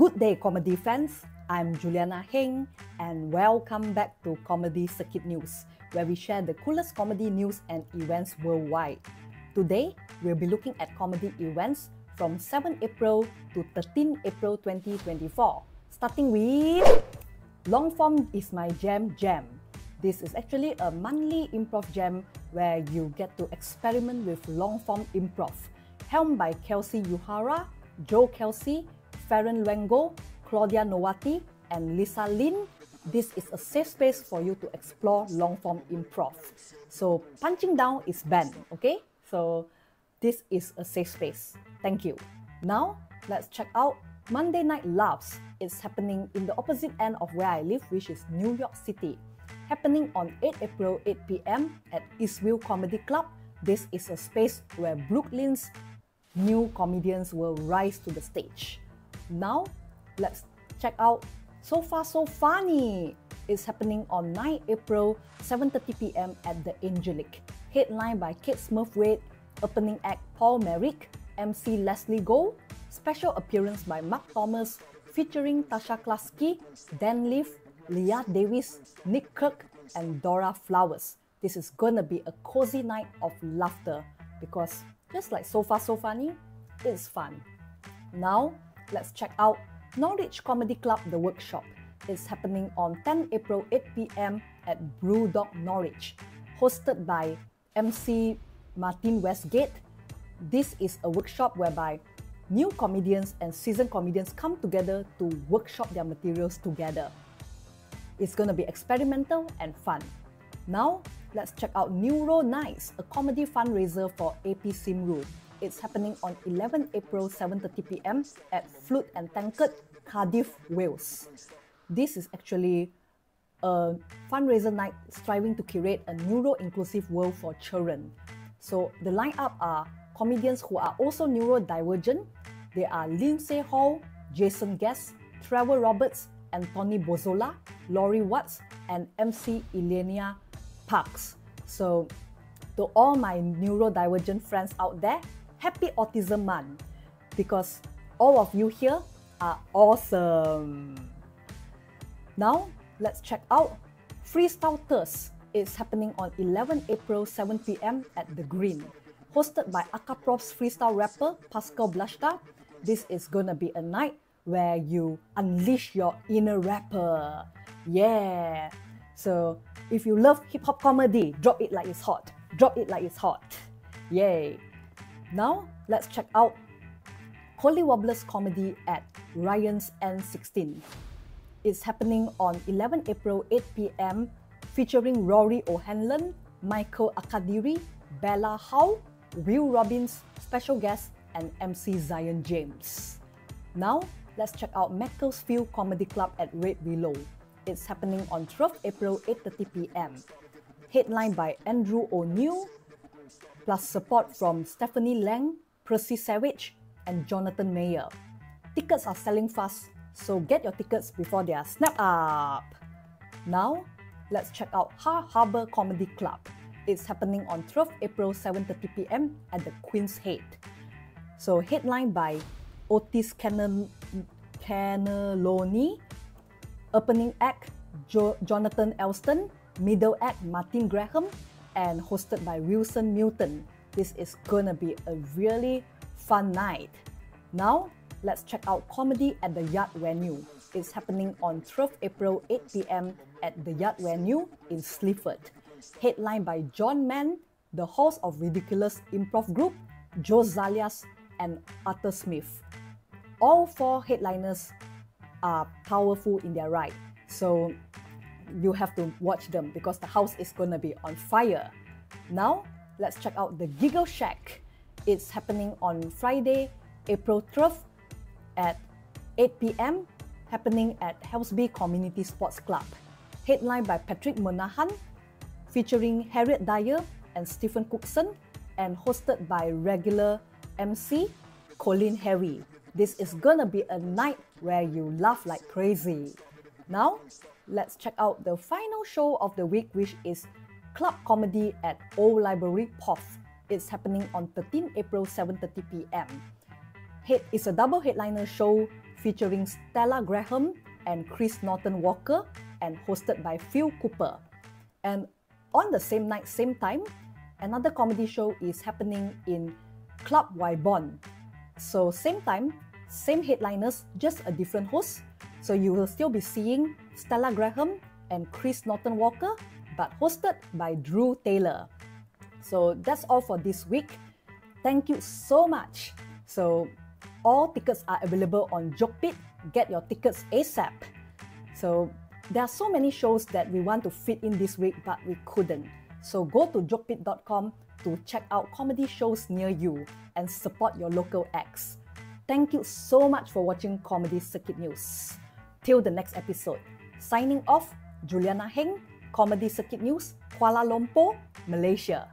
Good day, comedy fans. I'm Juliana Heng, and welcome back to Comedy Circuit News, where we share the coolest comedy news and events worldwide. Today, we'll be looking at comedy events from 7 April to 13 April 2024, starting with Long Form is My Jam Jam. This is actually a monthly improv jam where you get to experiment with long form improv, helmed by Kelsey Yuhara, Joe Kelsey, Farron Luengo, Claudia Nowati, and Lisa Lin. This is a safe space for you to explore long form improv. So, punching down is banned, okay? So, this is a safe space. Thank you. Now, let's check out Monday Night Laughs. It's happening in the opposite end of where I live, which is New York City. Happening on 8 April 8 p.m. at Eastview Comedy Club. This is a space where Brooklyn's new comedians will rise to the stage. Now, let's check out So Far So Funny. It's happening on 9 April, 7.30 p.m. at the Angelic. Headlined by Kate Smurthwaite, opening act Paul Merrick, MC Leslie Go, special appearance by Mark Thomas, featuring Tasha Klasky, Dan Leaf, Leah Davis, Nick Kirk, and Dora Flowers. This is gonna be a cozy night of laughter because just like So Far So Funny, it's fun. Now, let's check out Norwich Comedy Club The Workshop. It's happening on 10 April 8 p.m. at Brewdog Norwich, hosted by MC Martin Westgate. This is a workshop whereby new comedians and seasoned comedians come together to workshop their materials together. It's going to be experimental and fun. Now, let's check out Neuro Nights, a comedy fundraiser for AP Cymru. It's happening on 11 April 7:30 p.m. at Flute and Tankard, Cardiff, Wales. This is actually a fundraiser night striving to create a neuro-inclusive world for children. So the lineup are comedians who are also neurodivergent. They are Lindsay Hall, Jason Guest, Trevor Roberts, and Tony Bozola, Laurie Watts, and MC Elenia Parks. So to all my neurodivergent friends out there, happy Autism Month because all of you here are awesome. Now, let's check out Freestyle Thirst. It's happening on 11 April 7 p.m. at The Green. Hosted by Akaprov's freestyle rapper Pascal Blashta, this is gonna be a night where you unleash your inner rapper. Yeah. So if you love hip hop comedy, drop it like it's hot. Drop it like it's hot. Yay. Now, let's check out Holy Wobblers comedy at Ryan's N16. It's happening on 11 April 8 p.m. featuring Rory O'Hanlon, Michael Akadiri, Bella Howe, Will Robbins, special guest, and MC Zion James. Now, let's check out Macclesfield Comedy Club at Red Willow. It's happening on 12 April 8.30 p.m. Headlined by Andrew O'Neill, plus support from Stephanie Lang, Percy Savage, and Jonathan Mayer. Tickets are selling fast, so get your tickets before they are snapped up. Now, let's check out Har Harbor Comedy Club. It's happening on 12 April 7:30 p.m. at the Queen's Head. So headlined by Otis Cannon Cannelloni, opening act jo Jonathan Elston, middle act Martin Graham, and hosted by Wilson Newton. This is gonna be a really fun night. Now, let's check out Comedy at the Yard Venue. It's happening on 12 April 8 p.m. at the Yard Venue in Sleaford. Headlined by John Mann, the host of Ridiculous Improv Group, Joe Zalias, and Arthur Smith. All four headliners are powerful in their right. So you have to watch them because the house is gonna be on fire. Now, let's check out the Giggle Shack. It's happening on Friday, April 12th at 8 p.m. happening at Helsby Community Sports Club. Headlined by Patrick Monahan, featuring Harriet Dyer and Stephen Cookson, and hosted by regular MC Colin Harry. This is gonna be a night where you laugh like crazy. Now, let's check out the final show of the week, which is Club Comedy at Old Library Porth. It's happening on 13 April 7:30 p.m. It's a double headliner show featuring Stella Graham and Chris Norton Walker and hosted by Phil Cooper. And on the same night, same time, another comedy show is happening in Club Wybon. So same time, same headliners, just a different host. So you will still be seeing Stella Graham and Chris Norton Walker, but hosted by Drew Taylor. So that's all for this week. Thank you so much. So all tickets are available on JokePit. Get your tickets ASAP. So there are so many shows that we want to fit in this week, but we couldn't. So go to jokepit.com to check out comedy shows near you and support your local acts. Thank you so much for watching Comedy Circuit News. Till the next episode. Signing off, Juliana Heng, Comedy Circuit News, Kuala Lumpur, Malaysia.